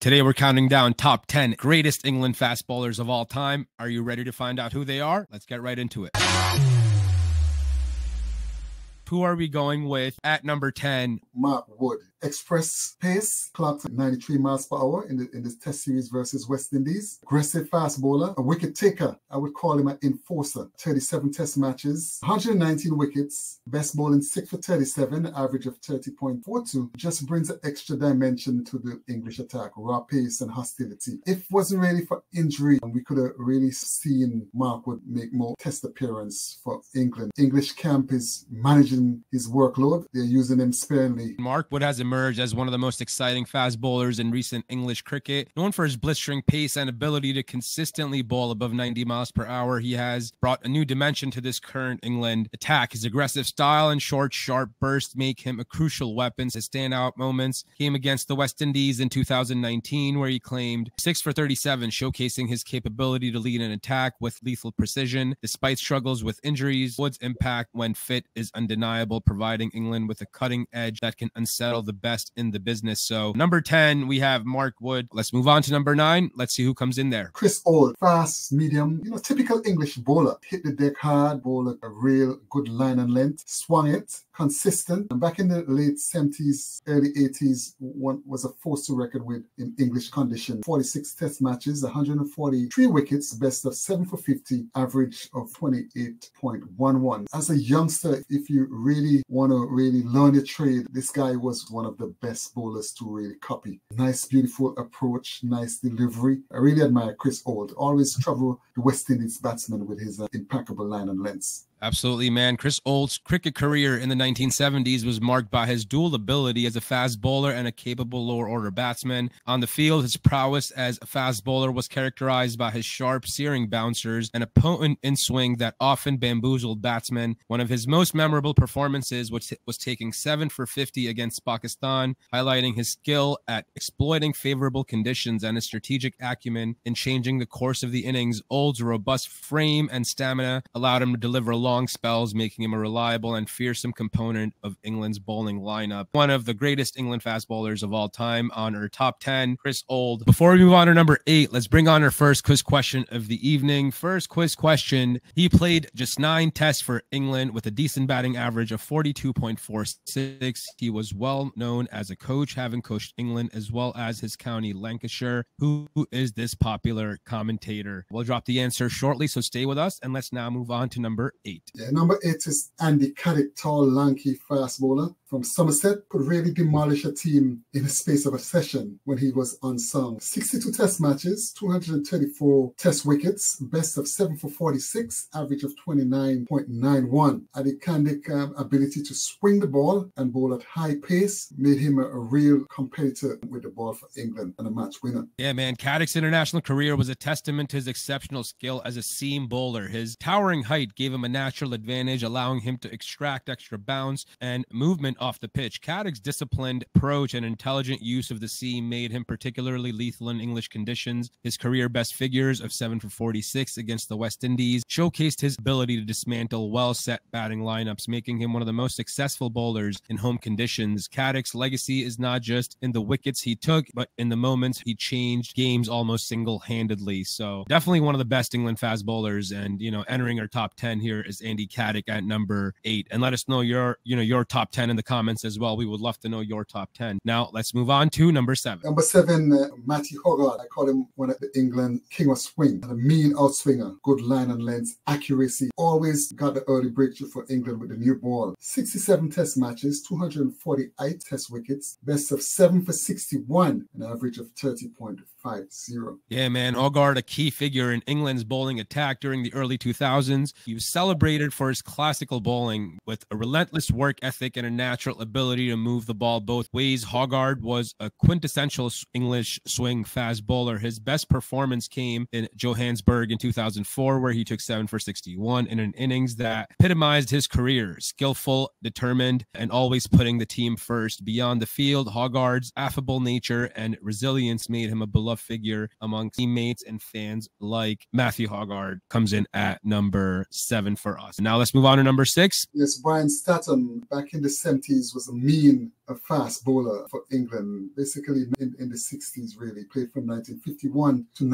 Today we're counting down top 10 greatest England fast bowlers of all time. Are you ready to find out who they are? Let's get right into it. Who are we going with at number 10? Mark Wood express pace, clocked at 93 miles per hour in the in this test series versus West Indies. Aggressive fast bowler, a wicket taker. I would call him an enforcer. 37 test matches, 119 wickets, best bowling 6 for 37, average of 30.42. Just brings an extra dimension to the English attack, raw pace and hostility. If it wasn't really for injury, we could have really seen Mark Wood make more test appearance for England. English camp is managing his workload. They're using him sparingly. Mark Wood has emerged as one of the most exciting fast bowlers in recent English cricket. Known for his blistering pace and ability to consistently bowl above 90 miles per hour, he has brought a new dimension to this current England attack. His aggressive style and short, sharp burst make him a crucial weapon. His standout moments came against the West Indies in 2019, where he claimed 6 for 37, showcasing his capability to lead an attack with lethal precision. Despite struggles with injuries, Wood's impact when fit is undeniable, providing England with a cutting edge that can unsettle the best in the business. So number 10, we have Mark Wood. Let's move on to number nine. Let's see who comes in there. Chris Old, fast, medium, you know, typical English bowler. Hit the deck hard, bowler a real good line and length, swung it, consistent. And back in the late 70s, early 80s, one was a force to record with in English condition. 46 test matches, 143 wickets, best of 7 for 50, average of 28.11. As a youngster, if you really want to really learn a trade, this guy was one of the best bowlers to really copy. Nice, beautiful approach, nice delivery. I really admire Chris Old. Always trouble the West Indies batsmen with his uh, impeccable line and length. Absolutely, man. Chris Old's cricket career in the 1970s was marked by his dual ability as a fast bowler and a capable lower order batsman. On the field, his prowess as a fast bowler was characterized by his sharp, searing bouncers and a potent in swing that often bamboozled batsmen. One of his most memorable performances was, was taking 7 for 50 against Pakistan, highlighting his skill at exploiting favorable conditions and his strategic acumen in changing the course of the innings. Old's robust frame and stamina allowed him to deliver long spells, making him a reliable and fearsome component of England's bowling lineup. One of the greatest England fast bowlers of all time on our top 10, Chris Old. Before we move on to number eight, let's bring on our first quiz question of the evening. First quiz question He played just nine tests for England with a decent batting average of 42.46. He was well known as a coach, having coached England as well as his county, Lancashire. Who is this popular commentator? We'll drop the answer shortly, so stay with us and let's now move on to number eight eight. Yeah, number eight is Andy Caddick, tall, lanky fast bowler from Somerset could really demolish a team in the space of a session when he was unsung. 62 test matches, 234 test wickets, best of 7 for 46, average of 29.91. Andy Caddick um, ability to swing the ball and bowl at high pace made him a, a, real competitor with the ball for England and a match winner. Yeah, man. Caddick's international career was a testament to his exceptional skill as a seam bowler. His towering height gave him a natural advantage, allowing him to extract extra bounce and movement off the pitch. Caddick's disciplined approach and intelligent use of the seam made him particularly lethal in English conditions. His career best figures of 7 for 46 against the West Indies showcased his ability to dismantle well set batting lineups, making him one of the most successful bowlers in home conditions. Caddick's legacy is not just in the wickets he took, but in the moments he changed games almost single handedly. So, definitely one of the best England fast bowlers. And, you know, entering our top 10 here is Andy Caddick at number eight. And let us know your, you know, your top 10 in the comments as well. We would love to know your top 10. Now, let's move on to number seven. Number seven, uh, Matthew Hoggard. I call him one of the England king of swing. A mean outswinger, good line and length, accuracy. Always got the early breakthrough for England with the new ball. 67 test matches, 248 test wickets, best of 7 for 61, an average of 30.5 zero. Yeah, man. Hoggard, a key figure in England's bowling attack during the early 2000s. He was celebrated for his classical bowling with a relentless work ethic and a natural ability to move the ball both ways. Hoggard was a quintessential English swing fast bowler. His best performance came in Johannesburg in 2004, where he took 7 for 61 in an innings that epitomized his career. Skillful, determined, and always putting the team first. Beyond the field, Hoggard's affable nature and resilience made him a beloved figure among teammates and fans like Matthew Hoggard comes in at number seven for us. Now let's move on to number six. Yes, Brian Statham back in the 70s was a mean a fast bowler for England, basically in, in the 60s, really. Played from 1951 to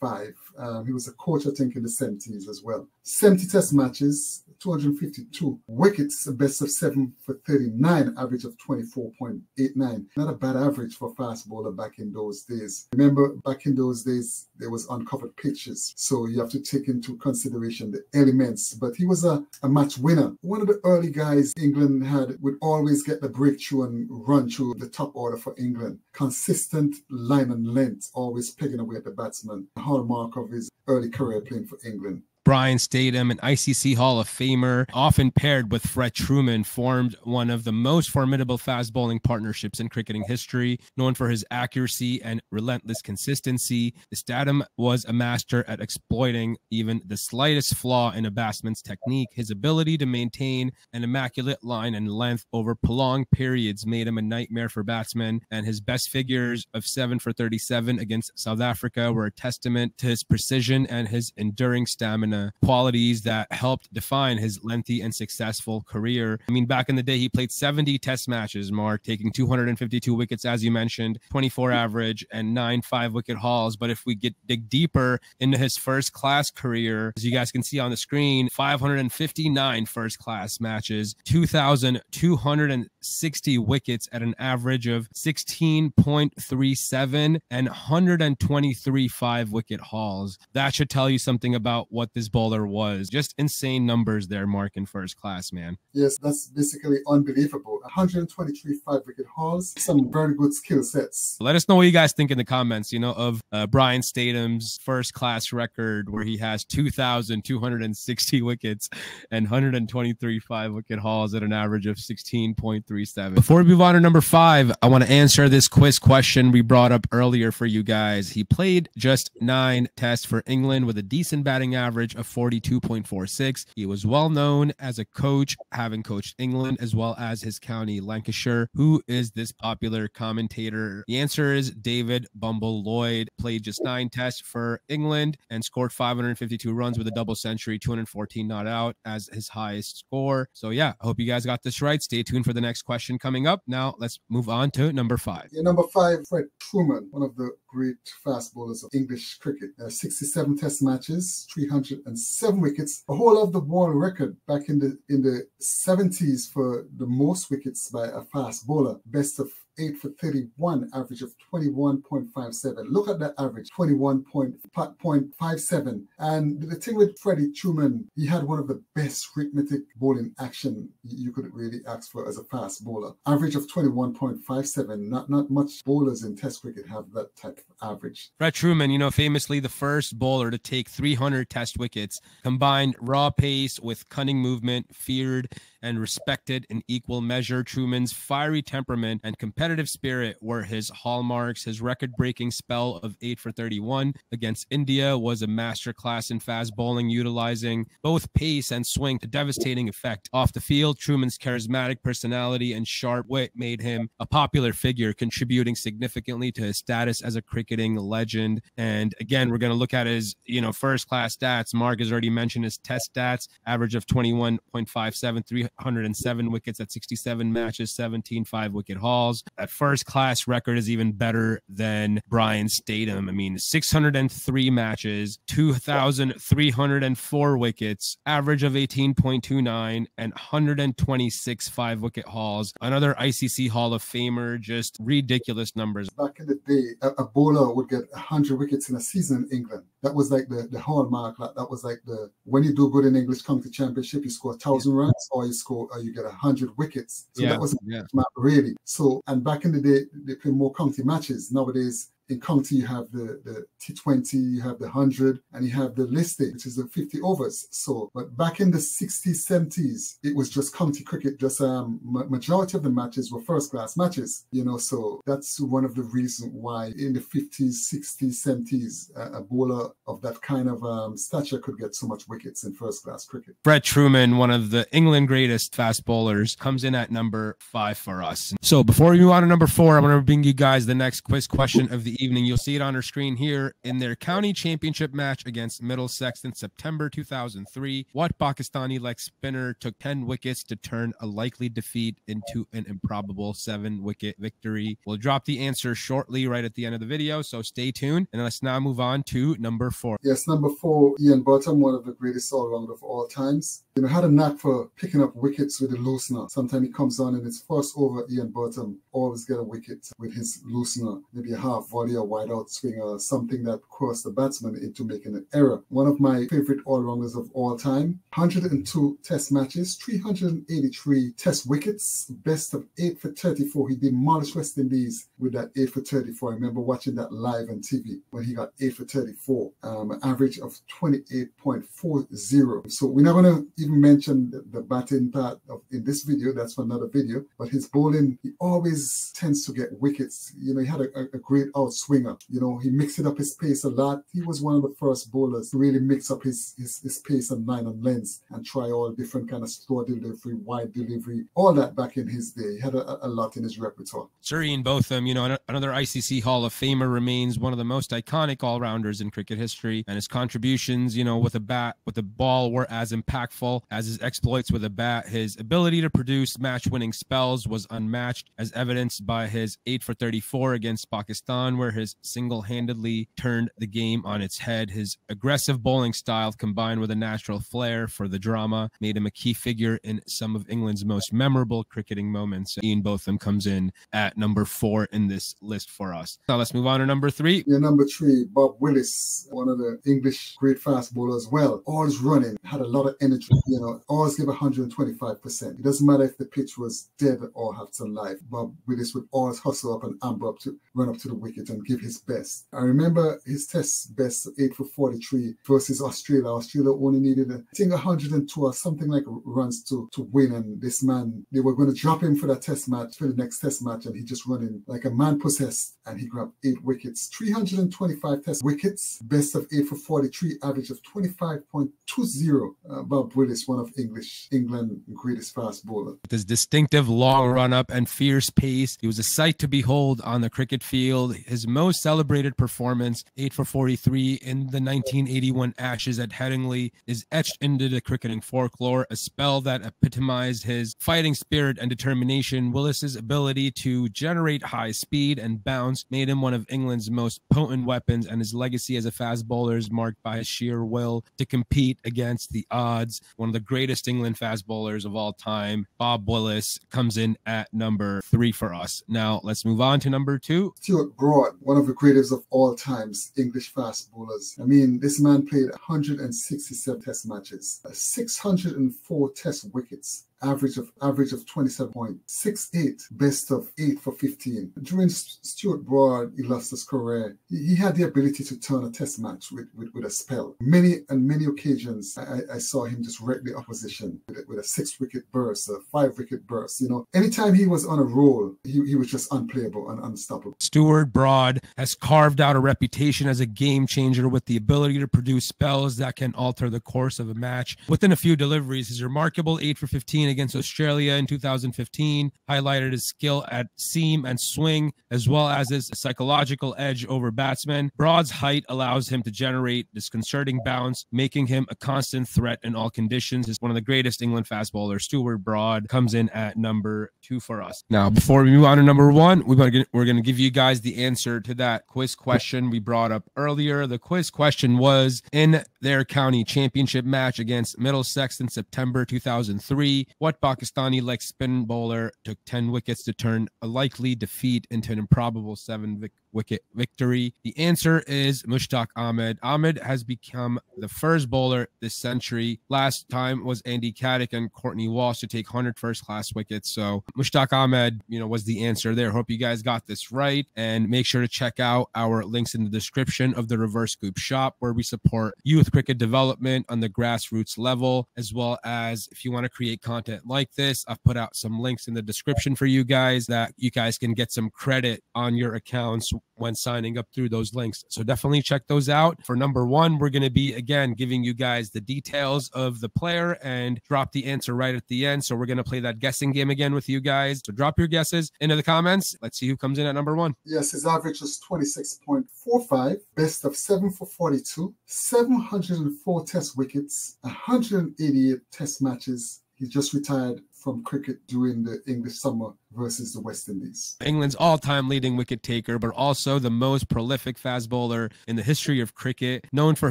1965. Um, he was a coach, I think, in the 70s as well. 70 test matches, 252 wickets, a best of seven for 39, average of 24.89. Not a bad average for fast bowler back in those days. Remember, back in those days, there was uncovered pitches, so you have to take into consideration the elements. But he was a, a match winner. One of the early guys England had would always get the breakthrough and run through the top order for England. Consistent line and length, always pegging away at the batsman. Hallmark of his early career playing for England. Brian Statham, an ICC Hall of Famer, often paired with Fred Truman, formed one of the most formidable fast bowling partnerships in cricketing history. Known for his accuracy and relentless consistency, Statham was a master at exploiting even the slightest flaw in a batsman's technique. His ability to maintain an immaculate line and length over prolonged periods made him a nightmare for batsmen, and his best figures of 7 for 37 against South Africa were a testament to his precision and his enduring stamina Uh, qualities that helped define his lengthy and successful career. I mean, back in the day, he played 70 test matches, Mark, taking 252 wickets, as you mentioned, 24 average, and nine five wicket hauls. But if we get dig deeper into his first class career, as you guys can see on the screen, 559 first class matches, 2,260 wickets at an average of 16.37 and 123 five wicket hauls. That should tell you something about what this bowler was. Just insane numbers there, Mark, in first class, man. Yes, that's basically unbelievable. 123 five wicket hauls, some very good skill sets. Let us know what you guys think in the comments, you know, of uh, Brian Statham's first class record where he has 2,260 wickets and 123 five wicket hauls at an average of 16.37. Before we move on to number five, I want to answer this quiz question we brought up earlier for you guys. He played just nine tests for England with a decent batting average of 42.46. He was well known as a coach, having coached England as well as his county, Lancashire. Who is this popular commentator? The answer is David Bumble Lloyd. Played just nine tests for England and scored 552 runs with a double century, 214 not out as his highest score. So, yeah, I hope you guys got this right. Stay tuned for the next question coming up. Now, let's move on to number five. Yeah, number five, Fred Truman, one of the great fast bowlers of English cricket. Uh, 67 test matches, 307 wickets, a whole of the world record back in the in the 70s for the most wickets by a fast bowler. Best of 8 for 31, average of 21.57. Look at that average, 21.57. And the thing with Freddie Truman, he had one of the best rhythmic bowling action you could really ask for as a fast bowler. Average of 21.57. Not not much bowlers in Test cricket have that type of average. Fred Truman, you know, famously the first bowler to take 300 Test wickets, combined raw pace with cunning movement, feared and respected in equal measure. Truman's fiery temperament and competitive spirit were his hallmarks. His record breaking spell of 8 for 31 against India was a masterclass in fast bowling, utilizing both pace and swing to devastating effect. Off the field, Truman's charismatic personality and sharp wit made him a popular figure, contributing significantly to his status as a cricketing legend. And again, we're going to look at his, you know, first class stats. Mark has already mentioned his test stats, average of 21.57, 107 wickets at 67 matches, 17 five wicket hauls. That first class record is even better than Brian Statham. I mean, 603 matches, 2,304 wickets, average of 18.29, and 126 five wicket hauls. Another ICC Hall of Famer, just ridiculous numbers. Back in the day, a, a bowler would get 100 wickets in a season in England. That was like the, the hallmark. Like that was like the when you do good in English County Championship, you score a 1,000 runs or you score or you get a 100 wickets. So Yeah, that was yeah. really. So and back in the day, they play more county matches. Nowadays, in county, you have the, the T20, you have the 100, and you have the List A, which is the 50 overs. So, but back in the 60s, 70s, it was just county cricket. Just um, majority of the matches were first class matches, you know. So that's one of the reasons why in the 50s, 60s, 70s, a, a bowler of that kind of um, stature could get so much wickets in first class cricket. Fred Truman, one of the England greatest fast bowlers, comes in at number five for us. So before we move on to number four, I'm going to bring you guys the next quiz question of the evening. You'll see it on our screen here in their county championship match against Middlesex in September 2003. What Pakistani leg spinner took 10 wickets to turn a likely defeat into an improbable seven wicket victory? We'll drop the answer shortly right at the end of the video, so stay tuned. And let's now move on to number four. Yes, number four, Ian Botham, one of the greatest all rounder of all times. You know, had a knack for picking up wickets with a loosener. Sometimes he comes on and it's first over Ian Botham, always get a wicket with his loosener, maybe a half volley or wide out swing or something that caused the batsman into making an error. One of my favorite all-rounders of all time, 102 test matches, 383 test wickets, best of 8 for 34. He demolished West Indies with that 8 for 34. I remember watching that live on TV when he got 8 for 34, um, average of 28.40. So we're not going to even mention the, batting part of in this video. That's for another video. But his bowling, he always tends to get wickets. You know, he had a, a great outswinger. You know, he mixed up his pace a lot. He was one of the first bowlers to really mix up his, his, his pace and line and length and try all different kind of slow delivery, wide delivery, all that back in his day. He had a, a lot in his repertoire. Sir Ian Botham, um, you know, another ICC Hall of Famer remains one of the most iconic all-rounders in cricket history, and his contributions, you know, with a bat, with a ball, were as impactful as his exploits with a bat. His ability to produce match-winning spells was unmatched, as evidenced by his 8 for 34 against Pakistan, where his single-handedly turned the game on its head. His aggressive bowling style, combined with a natural flair for the drama, made him a key figure in some of England's most memorable cricketing moments. Ian Botham comes in at number four in this list for us. Now let's move on to number three. Yeah, number three, Bob Willis, one of the English great fast bowlers well. Always running, had a lot of energy, you know, always give 125%. It doesn't matter if the pitch was dead or have some life. Bob Willis would always hustle up and amber up to run up to the wicket and give his best. I remember his test best 8 for 43 versus Australia. Australia only needed, I think, 102 or something like runs to, to win. And this man, they were going to drop him for that test match, for the next test match, and he just running like a man possessed and he grabbed eight wickets. 325 test wickets, best of 8 for 43, average of 25.20. Uh, Bob Willis, one of English England greatest fast bowler. With his distinctive long run up and fierce pace, he was a sight to behold on the cricket field. His most celebrated performance, 8 for 43 in the 1981 Ashes at Headingley, is etched into the cricketing folklore, a spell that epitomized his fighting spirit and determination. Willis's ability to generate high speed and bounce made him one of England's most potent weapons, and his legacy as a fast bowler is marked by his sheer will to compete against the odds. One of the greatest England fast bowlers of all time, Bob Willis, comes in at number three for us. Now let's move on to number two. Stuart Broad, one of the greatest of all times, English fast bowlers. I mean, this man played 167 test matches, 604 test wickets, average of average of 27.68, best of 8 for 15. During Stuart Broad illustrious career, he, had the ability to turn a test match with, with, with a spell. Many and many occasions, I, I saw him just wreck the opposition with a, with a six wicket burst, a five wicket burst. You know, anytime he was on a roll, he, he was just unplayable and unstoppable. Stuart Broad has carved out a reputation as a game changer with the ability to produce spells that can alter the course of a match. Within a few deliveries, his remarkable 8 for 15 against Australia in 2015 highlighted his skill at seam and swing, as well as his psychological edge over batsmen. Broad's height allows him to generate disconcerting bounce, making him a constant threat in all conditions. He's one of the greatest England fast bowlers. Stuart Broad comes in at number two for us. Now, before we move on to number one, to, we're going to give you guys the answer to that quiz question we brought up earlier. The quiz question was in their county championship match against Middlesex in September 2003, what Pakistani leg spin bowler took 10 wickets to turn a likely defeat into an improbable seven wicket victory? The answer is Mushtaq Ahmed. Ahmed has become the first bowler this century. Last time was Andy Caddick and Courtney Walsh to take 100 first class wickets. So Mushtaq Ahmed, you know, was the answer there. Hope you guys got this right. And make sure to check out our links in the description of the Reverse Scoop shop where we support youth cricket development on the grassroots level, as well as if you want to create content like this, I've put out some links in the description for you guys that you guys can get some credit on your accounts when signing up through those links. So definitely check those out. For number one, we're going to be again giving you guys the details of the player and drop the answer right at the end. So we're going to play that guessing game again with you guys. So drop your guesses into the comments. Let's see who comes in at number one. Yes, his average was 26.45, best of 7 for 42, 704 test wickets, 188 test matches. He just retired from cricket during the English summer versus the West Indies. England's all time leading wicket taker, but also the most prolific fast bowler in the history of cricket. Known for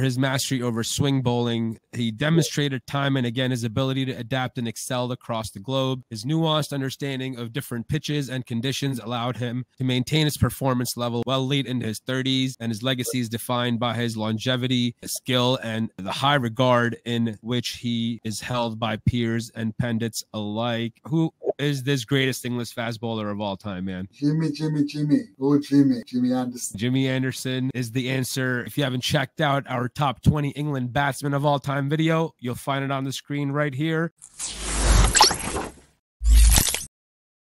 his mastery over swing bowling, he demonstrated time and again his ability to adapt and excel across the globe. His nuanced understanding of different pitches and conditions allowed him to maintain his performance level well late into his 30s, and his legacy is defined by his longevity, his skill, and the high regard in which he is held by peers and pundits alike. Who is this greatest English fast bowler of all time, man? Jimmy, Jimmy, Jimmy. Oh, Jimmy. Jimmy Anderson. Jimmy Anderson is the answer. If you haven't checked out our top 20 England batsmen of all time video, you'll find it on the screen right here.